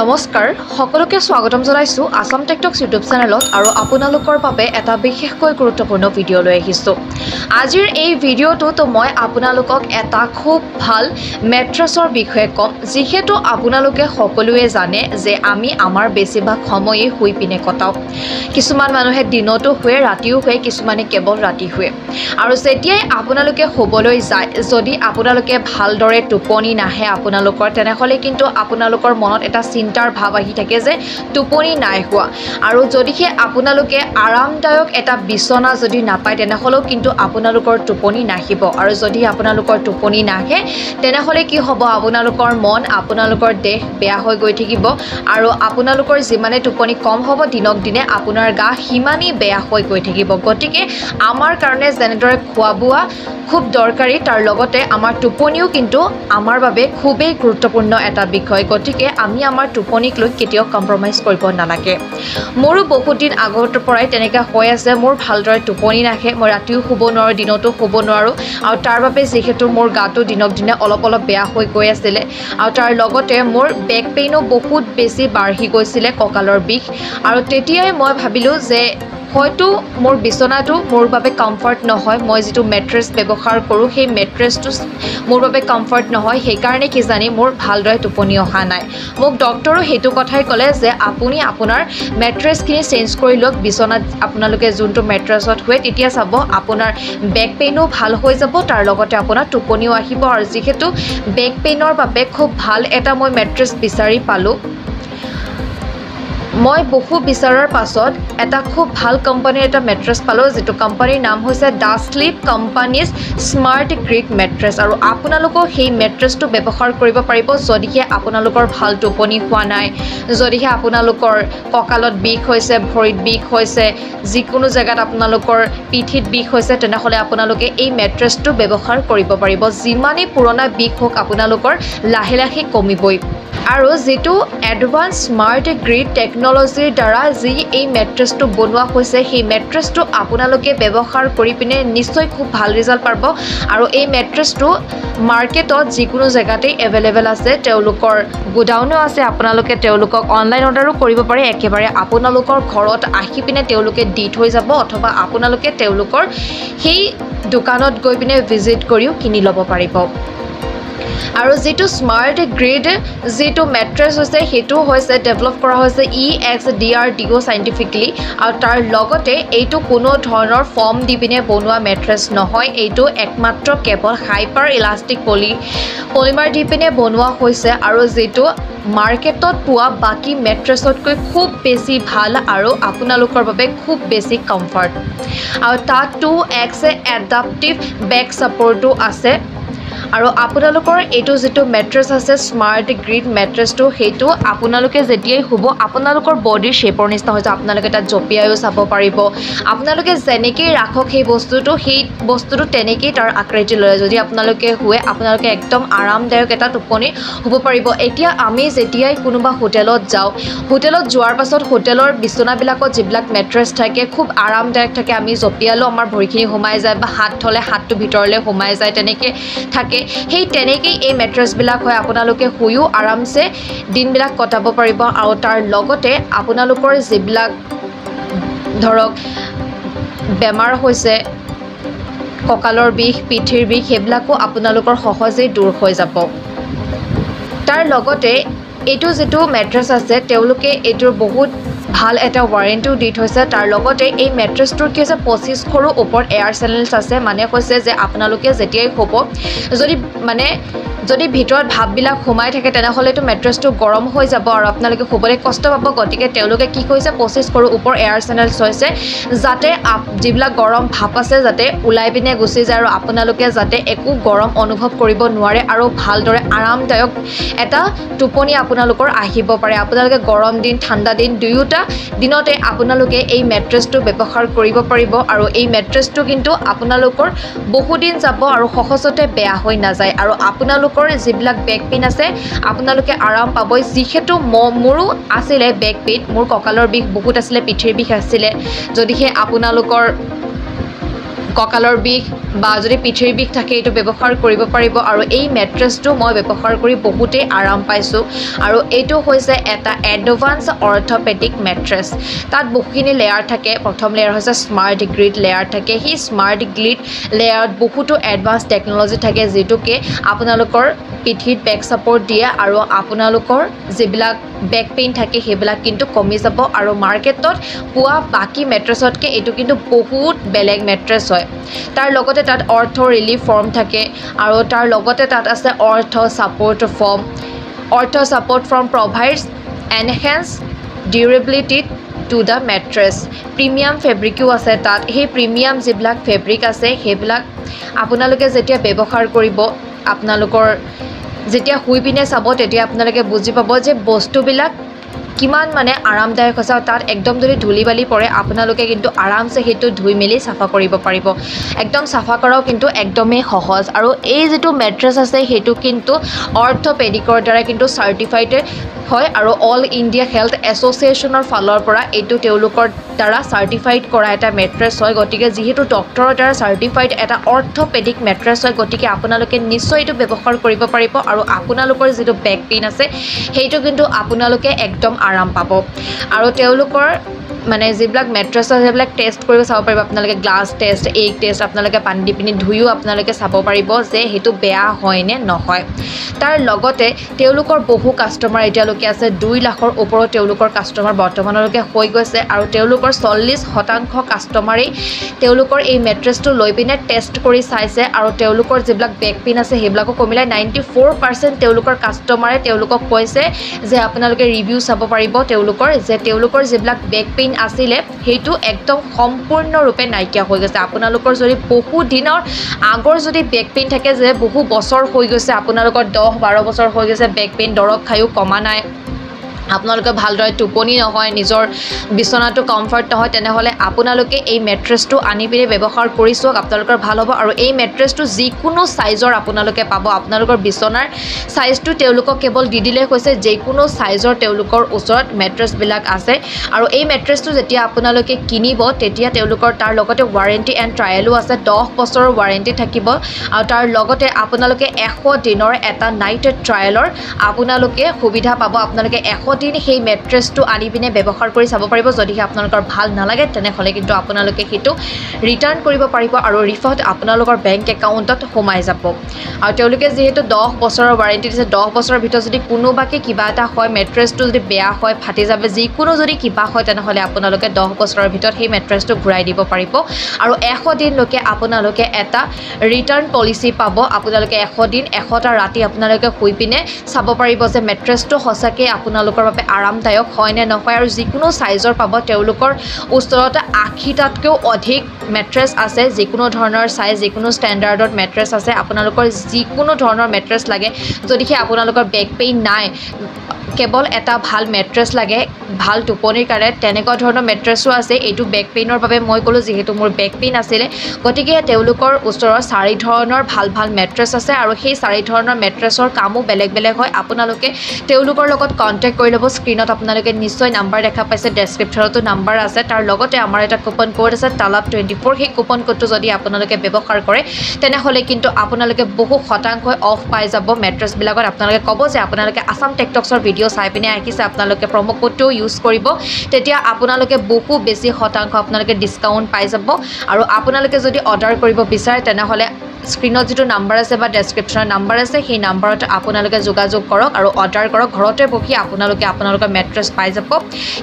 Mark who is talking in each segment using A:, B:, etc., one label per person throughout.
A: নমস্কাৰ সকলোকে স্বাগতম জনাইছোঁ আছাম টেকটক্স ইউটিউব চেনেলত আৰু আপোনালোকৰ বাবে এটা বিশেষকৈ গুৰুত্বপূৰ্ণ ভিডিঅ' লৈ আহিছোঁ। আজিৰ এই ভিডিঅ'টোত মই আপোনালোকক এটা খুব ভাল মেট্ৰেছৰ বিষয়ে ক'ম যিহেতু আপোনালোকে সকলোৱে জানে যে আমি আমাৰ বেছিভাগ সময়েই শুই পিনে কটাওঁ। কিছুমান মানুহে দিনতো শুৱে ৰাতিও শুৱে কিছুমানে কেৱল ৰাতি শুৱে। আৰু যেতিয়াই আপোনালোকে শুবলৈ যায় যদি আপোনালোকে ভালদৰে টোপনি নাহে আপোনালোকৰ তেনেহ'লে কিন্তু আপোনালোকৰ মনত এটা চিন্তাৰ ভাৱ আহি থাকে যে টোপনি নাই হোৱা। আৰু যদিহে আপোনালোকে আৰামদায়ক এটা বিচনা যদি নাপায় তেনেহ'লেও কিন্তু আপোনালোকৰ টোপনি নাহিব। আৰু যদি আপোনালোকৰ টোপনি নাহে তেনেহ'লে কি হ'ব? আপোনালোকৰ মন আপোনালোকৰ দেহ বেয়া হৈ গৈ থাকিব। আৰু আপোনালোকৰ যিমানে টোপনি কম হ'ব দিনক দিনে আপোনাৰ গা সিমানেই বেয়া হৈ গৈ থাকিব। গতিকে আমাৰ কাৰণে যেনেদৰে খোৱা বোৱা খুব দৰকাৰী তাৰ লগতে আমাৰ টোপনিও কিন্তু আমাৰ বাবে খুবেই গুৰুত্বপূৰ্ণ এটা বিষয়। গতিকে আমি আমাৰ টোপনিক লৈ কেতিয়াও কম্প্ৰমাইজ কৰিব নালাগে। মোৰো বহুত দিন আগৰ পৰাই তেনেকৈ হৈ আছে মোৰ ভালদৰে টোপনি নাহে মই ৰাতিও শুব নোৱাৰোঁ দিনতো শুব নোৱাৰোঁ। আৰু তাৰ বাবে যিহেতু মোৰ গাটো দিনক দিনে অলপ অলপ বেয়া হৈ গৈ আছিলে। আৰু তাৰ লগতে মোৰ বেক পেইনো বহুত বেছি বাঢ়ি গৈছিলে কঁকালৰ বিষ। আৰু তেতিয়াই মই ভাবিলোঁ যে হয়তো মোৰ বিচনাটো মোৰ বাবে কমফৰ্ট নহয় মই যিটো মেট্ৰেছ ব্যৱহাৰ কৰোঁ সেই মেট্ৰেছটো মোৰ বাবে কমফৰ্ট নহয় সেইকাৰণে কিজানি মোৰ ভালদৰে টোপনি অহা নাই। মোক ডক্টৰো সেইটো কথাই ক'লে যে আপুনি আপোনাৰ মেট্ৰেছখিনি চেঞ্জ কৰি লওক বিচনাত আপোনালোকে যোনটো মেট্ৰেছত শুৱে তেতিয়া চাব আপোনাৰ বেক পেইনো ভাল হৈ যাব তাৰ লগতে আপোনাৰ টোপনিও আহিব। আৰু যিহেতু বেক পেইনৰ বাবে খুব ভাল এটা মই মেট্ৰেছ বিচাৰি পালোঁ। মই বহু বিচাৰাৰ পাছত এটা খুব ভাল কোম্পানীৰ এটা মেট্ৰেছ পালোঁ যিটো কোম্পানীৰ নাম হৈছে the sleep company's smart grid mattress আৰু আপোনালোকেও সেই মেট্ৰেছটো ব্যৱহাৰ কৰিব পাৰিব যদিহে আপোনালোকৰ ভাল টোপনি হোৱা নাই। যদিহে আপোনালোকৰ কঁকালত বিষ হৈছে ভৰিত বিষ হৈছে যিকোনো জেগাত আপোনালোকৰ পিঠিত বিষ হৈছে তেনেহ'লে আপোনালোকে এই মেট্ৰেছটো ব্যৱহাৰ কৰিব পাৰিব। যিমানেই পুৰণা বিষ হওক আপোনালোকৰ লাহে লাহে কমিবই। আৰু যিটো এডভান্স স্মাৰ্ট গ্ৰীড টেকন'লজিৰ দ্বাৰা যি এই মেট্ৰেছটো বনোৱা হৈছে সেই মেট্ৰেছটো আপোনালোকে ব্যৱহাৰ কৰি পিনে নিশ্চয় খুব ভাল ৰিজাল্ট পাব। আৰু এই মেট্ৰেছটো মাৰ্কেটত যিকোনো জেগাতেই এভেইলেবল আছে। তেওঁলোকৰ গোডাউনো আছে আপোনালোকে তেওঁলোকক অনলাইন অৰ্ডাৰো কৰিব পাৰে। একেবাৰে আপোনালোকৰ ঘৰত আহি পিনে তেওঁলোকে দি থৈ যাব অথবা আপোনালোকে তেওঁলোকৰ সেই দোকানত গৈ পিনে ভিজিট কৰিও কিনি ল'ব পাৰিব। আৰু যিটো স্মাৰ্ট গ্ৰীড যিটো মেট্ৰেছ হৈছে সেইটো হৈছে ডেভেলপ কৰা হৈছে ই ex D R D O scientifically আৰু তাৰ লগতে এইটো কোনো ধৰণৰ ফৰ্ম দি পিনে বনোৱা মেট্ৰেছ নহয়। এইটো একমাত্ৰ কেৱল হাইপাৰ ইলাষ্টিক পলি পলিমাৰ দি পিনে বনোৱা হৈছে আৰু যিটো মাৰ্কেটত পোৱা বাকী মেট্ৰেছতকৈ খুব বেছি ভাল আৰু আপোনালোকৰ বাবে খুব বেছি কমফৰ্ট আৰু তাত টু এক্স এডাপ্টিভ বেক ছাপৰ্টো আছে। আৰু আপোনালোকৰ এইটো যিটো মেট্ৰেছ আছে স্মাৰ্ট গ্ৰীড মেট্ৰেছটো সেইটো আপোনালোকে যেতিয়াই শুব আপোনালোকৰ বডিৰ শ্বেপৰ নিচিনা হৈ যায় আপোনালোকে তাত জঁপিয়াইও চাব পাৰিব। আপোনালোকে যেনেকেই ৰাখক সেই বস্তুটো সেই বস্তুটো তেনেকেই তাৰ আকৃতি লয়। যদি আপোনালোকে শুৱে আপোনালোকে একদম আৰামদায়ক এটা টোপনি শুব পাৰিব। এতিয়া আমি যেতিয়াই কোনোবা হোটেলত যাওঁ হোটেলত যোৱাৰ পাছত হোটেলৰ বিচনাবিলাকত যিবিলাক মেট্ৰেছ থাকে খুব আৰামদায়ক থাকে। আমি জঁপিয়ালেও আমাৰ ভৰিখিনি সোমাই যায় বা হাত থ'লে হাতটো ভিতৰলৈ সোমাই যায় তেনেকৈ থাকে। সেই তেনেকেই এই মেট্ৰেছবিলাক হয় আপোনালোকে শুয়ো আৰামছে দিনবিলাক কটাব পাৰিব আৰু তাৰ লগতে আপোনালোকৰ যিবিলাক ধৰক বেমাৰ হৈছে কঁকালৰ বিষ পিঠিৰ বিষ সেইবিলাকো আপোনালোকৰ সহজেই দূৰ হৈ যাব। তাৰ লগতে এইটো যিটো মেট্ৰেছ আছে তেওঁলোকে এইটোৰ বহুত ভাল এটা ৱাৰেণ্টিও দি থৈছে। তাৰ লগতে এই মেট্ৰেছটোৰ কি হৈছে পঁচিছশৰো ওপৰত এয়াৰ চেনেলছ আছে। মানে কৈছে যে আপোনালোকে যেতিয়াই শুব যদি মানে যদি ভিতৰত ভাপবিলাক সোমাই থাকে তেনেহ'লেতো মেট্ৰেছটো গৰম হৈ যাব আৰু আপোনালোকে শুবলৈ কষ্ট পাব। গতিকে তেওঁলোকে কি কৰিছে পঁচিছশৰো ওপৰ এয়াৰ চেনেলছ হৈছে যাতে যিবিলাক গৰম ভাপ আছে যাতে ওলাই পিনে গুচি যায় আৰু আপোনালোকে যাতে একো গৰম অনুভৱ কৰিব নোৱাৰে আৰু ভালদৰে আৰামদায়ক এটা টোপনি আপোনালোকৰ আহিব পাৰে। আপোনালোকে গৰম দিন ঠাণ্ডা দিন দুয়োটা দিনতে আপোনালোকে এই মেট্ৰেছটো ব্যৱহাৰ কৰিব পাৰিব আৰু এই মেট্ৰেছটো কিন্তু আপোনালোকৰ বহুদিন যাব আৰু সহজতে বেয়া হৈ নাযায়। আৰু আপোনালোকৰ যিবিলাক বেক পেইন আছে আপোনালোকে আৰাম পাবই। যিহেতু মোৰো আছিলে বেক পেইন মোৰ কঁকালৰ বিষ বহুত আছিলে পিঠিৰ বিষ আছিলে। যদিহে আপোনালোকৰ কঁকালৰ বিষ বা যদি পিঠিৰ বিষ থাকে এইটো ব্যৱহাৰ কৰিব পাৰিব আৰু এই মেট্ৰেছটো মই ব্যৱহাৰ কৰি বহুতেই আৰাম পাইছোঁ। আৰু এইটো হৈছে এটা এডভান্স অৰ্থপেডিক মেট্ৰেছ তাত বহুখিনি লেয়াৰ থাকে। প্ৰথম লেয়াৰ হৈছে স্মাৰ্ট গ্ৰিড লেয়াৰ থাকে। সেই স্মাৰ্ট গ্ৰিড লেয়াৰত বহুতো এডভান্স টেকন'লজি থাকে যিটোকে আপোনালোকৰ পিঠিত বেক ছাপৰ্ট দিয়ে আৰু আপোনালোকৰ যিবিলাক বেক পেইন থাকে সেইবিলাক কিন্তু কমি যাব। আৰু মাৰ্কেটত পোৱা বাকী মেট্ৰেছতকৈ এইটো কিন্তু বহুত বেলেগ মেট্ৰেছ হয়। তাৰ লগতে তাত অৰ্থ ৰিলিফ ফৰ্ম থাকে আৰু তাৰ লগতে তাত আছে ortho support foam ortho support foam provides enhance durability to the mattress premium ফেব্ৰিকো আছে তাত। সেই প্ৰিমিয়াম যিবিলাক ফেব্ৰিক আছে সেইবিলাক আপোনালোকে যেতিয়া ব্যৱহাৰ কৰিব আপোনালোকৰ যেতিয়া শুই পিনে চাব তেতিয়া আপোনালোকে বুজি পাব যে বস্তুবিলাক কিমান মানে আৰামদায়ক হৈছে আৰু তাত একদম যদি ধূলি বালি পৰে আপোনালোকে কিন্তু আৰামছে সেইটো ধুই মেলি চাফা কৰিব পাৰিব। একদম চাফা কৰাও কিন্তু একদমেই সহজ। আৰু এই যিটো মেট্ৰেছ আছে সেইটো কিন্তু অৰ্থপেডিকৰ দ্বাৰা কিন্তু চাৰ্টিফাইড হয় আৰু অল ইণ্ডিয়া হেল্থ এছ'চিয়েশ্যনৰ ফালৰ পৰা এইটো তেওঁলোকৰ দ্বাৰা চাৰ্টিফাইড কৰা এটা মেট্ৰেছ হয়। গতিকে যিহেতু ডক্টৰৰ দ্বাৰা চাৰ্টিফাইড এটা অৰ্থপেডিক মেট্ৰেছ হয় গতিকে আপোনালোকে নিশ্চয় এইটো ব্যৱহাৰ কৰিব পাৰিব আৰু আপোনালোকৰ যিটো বেক পেইন আছে সেইটো কিন্তু আপোনালোকে একদম আৰাম পাব। আৰু তেওঁলোকৰ মানে যিবিলাক মেট্ৰেছ আছে সেইবিলাক টেষ্ট কৰিব চাব পাৰিব। আপোনালোকে গ্লাছ টেষ্ট এগ টেষ্ট আপোনালোকে পানী দি পিনি ধুইও আপোনালোকে চাব পাৰিব যে সেইটো বেয়া হয় নে নহয়। তাৰ লগতে তেওঁলোকৰ বহু কাষ্টমাৰ এতিয়ালৈকে আছে দুই লাখৰ ওপৰত তেওঁলোকৰ কাষ্টমাৰ বৰ্তমানলৈকে হৈ গৈছে আৰু তেওঁলোকৰ চল্লিছ শতাংশ কাষ্টমাৰেই তেওঁলোকৰ এই মেট্ৰেছটো লৈ পিনে টেষ্ট কৰি চাইছে আৰু তেওঁলোকৰ যিবিলাক বেক পেইন আছে সেইবিলাকো কমিলাই নাইণ্টি ফ'ৰ পাৰ্চেণ্ট তেওঁলোকৰ কাষ্টমাৰে তেওঁলোকক কৈছে যে আপোনালোকে ৰিভিউ চাব পাৰিব তেওঁলোকৰ যে তেওঁলোকৰ যিবিলাক বেক পেইন আছিলে সেইটো একদম সম্পূৰ্ণৰূপে নাইকিয়া হৈ গৈছে। আপোনালোকৰ যদি বহু দিনৰ আগৰ যদি বেক পেইন থাকে যে বহু বছৰ হৈ গৈছে আপোনালোকৰ দহ বাৰ বছৰ হৈ গৈছে বেক পেইন দৰৱ খায়ো কমা নাই। thank you আপোনালোকে ভালদৰে টোপনি নহয় নিজৰ বিচনাটো কমফৰ্ট নহয় তেনেহ'লে আপোনালোকে এই মেট্ৰেছটো আনি পিনি ব্যৱহাৰ কৰি চাওক আপোনালোকৰ ভাল হ'ব। আৰু এই মেট্ৰেছটো যিকোনো চাইজৰ আপোনালোকে পাব। আপোনালোকৰ বিচনাৰ চাইজটো তেওঁলোকক কেৱল দি দিলে কৈছে যিকোনো চাইজৰ তেওঁলোকৰ ওচৰত মেট্ৰেছবিলাক আছে। আৰু এই মেট্ৰেছটো যেতিয়া আপোনালোকে কিনিব তেতিয়া তেওঁলোকৰ তাৰ লগতে ৱাৰেণ্টি এণ্ড ট্ৰায়েলো আছে। দহ বছৰৰ ৱাৰেণ্টি থাকিব। আৰু তাৰ লগতে আপোনালোকে এশ দিনৰ এটা নাইট ট্ৰায়েলৰ আপোনালোকে সুবিধা পাব। আপোনালোকে এশ দিন সেই মেট্ৰেছটো আনি পিনে ব্যৱহাৰ কৰি চাব পাৰিব। যদিহে আপোনালোকৰ ভাল নালাগে তেনেহ'লে কিন্তু আপোনালোকে সেইটো ৰিটাৰ্ণ কৰিব পাৰিব আৰু ৰিফাণ্ড আপোনালোকৰ বেংক একাউণ্টত সোমাই যাব। আৰু তেওঁলোকে যিহেতু দহ বছৰৰ ৱাৰেণ্টি দিছে দহ বছৰৰ ভিতৰত যদি কোনোবাকে কিবা এটা হয় মেট্ৰেছটো যদি বেয়া হয় ফাটি যাব যিকোনো যদি কিবা হয় তেনেহ'লে আপোনালোকে দহ বছৰৰ ভিতৰত সেই মেট্ৰেছটো ঘূৰাই দিব পাৰিব। আৰু এশ দিনলৈকে আপোনালোকে এটা ৰিটাৰ্ণ পলিচি পাব। আপোনালোকে এশ দিন এশটা ৰাতি আপোনালোকে শুই পিনে চাব পাৰিব যে মেট্ৰেছটো সঁচাকৈ আপোনালোকৰ বাবে আৰামদায়ক হয় নে নহয় আৰু যিকোনো চাইজৰ পাব তেওঁলোকৰ ওচৰত আশীটাতকৈও অধিক মেট্ৰেছ আছে। যিকোনো ধৰণৰ চাইজ যিকোনো ষ্টেণ্ডাৰ্ডত মেট্ৰেছ আছে। আপোনালোকৰ যিকোনো ধৰণৰ মেট্ৰেছ লাগে। যদিহে আপোনালোকৰ বেক পেইন নাই কেৱল এটা ভাল মেট্ৰেছ লাগে ভাল টোপনিৰ কাৰণে তেনেকুৱা ধৰণৰ মেট্ৰেছো আছে। এইটো বেক পেইনৰ বাবে মই ক'লোঁ যিহেতু মোৰ বেক পেইন আছিলে। গতিকে তেওঁলোকৰ ওচৰত চাৰি ধৰণৰ ভাল ভাল মেট্ৰেছ আছে আৰু সেই চাৰি ধৰণৰ মেট্ৰেছৰ কামো বেলেগ বেলেগ হয়। আপোনালোকে তেওঁলোকৰ লগত কণ্টেক্ট কৰি ল'ব। স্ক্ৰীণত আপোনালোকে নিশ্চয় নাম্বাৰ দেখা পাইছে ডেছক্ৰিপশ্যনতো নাম্বাৰ আছে। তাৰ লগতে আমাৰ এটা কুপন কোড আছে তালাপ টুৱেণ্টি ফ'ৰ সেই কুপন কোডটো যদি আপোনালোকে ব্যৱহাৰ কৰে তেনেহ'লে কিন্তু আপোনালোকে বহু শতাংশ অফ পাই যাব মেট্ৰেছবিলাকত আপোনালোকে ক'ব যে আপোনালোকে আছাম টেকটক্সৰ ভিডিঅ' চাই পিনে আহিছে আপোনালোকে প্ৰম' কোডটো ইউজ কৰিব। তেতিয়া আপোনালোকে বহু বেছি শতাংশ আপোনালোকে ডিছকাউণ্ট পাই যাব। আৰু আপোনালোকে যদি অৰ্ডাৰ কৰিব বিচাৰে তেনেহ'লে স্ক্ৰীণত যিটো নাম্বাৰ আছে বা ডেছক্ৰিপশ্যনৰ নাম্বাৰ আছে সেই নাম্বাৰত আপোনালোকে যোগাযোগ কৰক আৰু অৰ্ডাৰ কৰক। ঘৰতে বহি আপোনালোকে আপোনালোকৰ মেট্ৰেছ পাই যাব।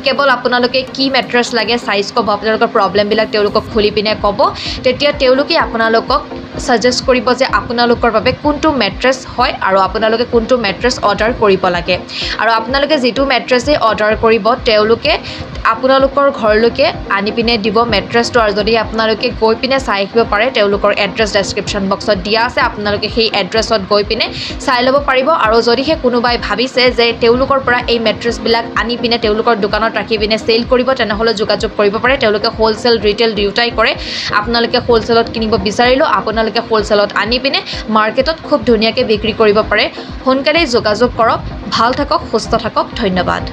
A: কেৱল আপোনালোকে কি মেট্ৰেছ লাগে চাইজ ক'ব আপোনালোকৰ প্ৰব্লেমবিলাক তেওঁলোকক খুলি পিনে ক'ব। তেতিয়া তেওঁলোকে আপোনালোকক ছাজেষ্ট কৰিব যে আপোনালোকৰ বাবে কোনটো মেট্ৰেছ হয় আৰু আপোনালোকে কোনটো মেট্ৰেছ অৰ্ডাৰ কৰিব লাগে। আৰু আপোনালোকে যিটো মেট্ৰেছেই অৰ্ডাৰ কৰিব তেওঁলোকে আপোনালোকৰ ঘৰলৈকে আনি পিনে দিব। মেট্ৰেছটো আৰু যদি আপোনালোকে গৈ পিনে চাই আহিব পাৰে তেওঁলোকৰ এড্ৰেছ ডেছক্ৰিপশ্যন বক্সত দিয়া আছে আপোনালোকে সেই এড্ৰেছত গৈ পিনে চাই ল'ব পাৰিব। আৰু যদিহে কোনোবাই ভাবিছে যে তেওঁলোকৰ পৰা এই মেট্ৰেছবিলাক আনি পিনে তেওঁলোকৰ দোকানত ৰাখি পিনে চেল কৰিব তেনেহ'লে যোগাযোগ কৰিব পাৰে। তেওঁলোকে হ'লচেল ৰিটেইল দুয়োটাই কৰে। আপোনালোকে হ'লচেলত কিনিব বিচাৰিলেও আপোনালোকে হ'লচেলত আনি পিনে মাৰ্কেটত খুব ধুনীয়াকৈ বিক্ৰী কৰিব পাৰে। সোনকালেই যোগাযোগ কৰক ভাল থাকক সুস্থ থাকক। ধন্যবাদ।